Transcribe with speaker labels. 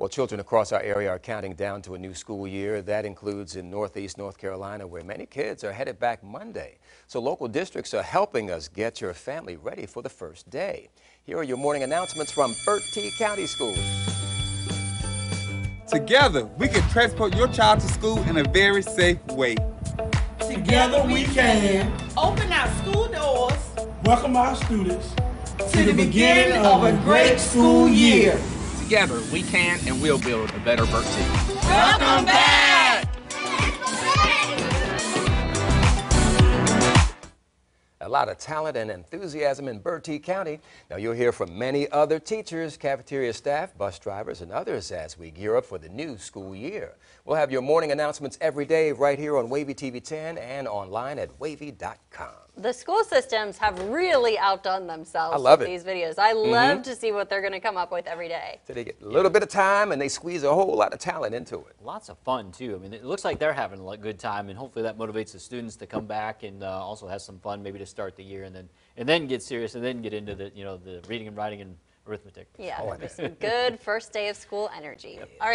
Speaker 1: Well, children across our area are counting down to a new school year. That includes in Northeast North Carolina, where many kids are headed back Monday. So local districts are helping us get your family ready for the first day. Here are your morning announcements from Burt T. County Schools.
Speaker 2: Together, we can transport your child to school in a very safe way.
Speaker 3: Together we can
Speaker 4: Open our school doors
Speaker 3: welcome our students
Speaker 4: to the beginning of a great school year.
Speaker 5: Together, we can and will build a better Burt team.
Speaker 4: Welcome back!
Speaker 1: A lot of talent and enthusiasm in Bertie County. Now you'll hear from many other teachers, cafeteria staff, bus drivers, and others as we gear up for the new school year. We'll have your morning announcements every day right here on Wavy TV 10 and online at wavy.com.
Speaker 6: The school systems have really outdone themselves
Speaker 1: I love
Speaker 6: with
Speaker 1: it.
Speaker 6: these videos. I love to see what they're going to come up with every day.
Speaker 1: So they get a little bit of time and they squeeze a whole lot of talent into it.
Speaker 7: Lots of fun too. I mean, it looks like they're having a good time, and hopefully that motivates the students to come back and uh, also has some fun, maybe to start the year, and then and then get serious, and then get into the you know the reading and writing and arithmetic.
Speaker 6: Yeah,
Speaker 1: Oh, I
Speaker 6: there's some good first day of school energy. All right.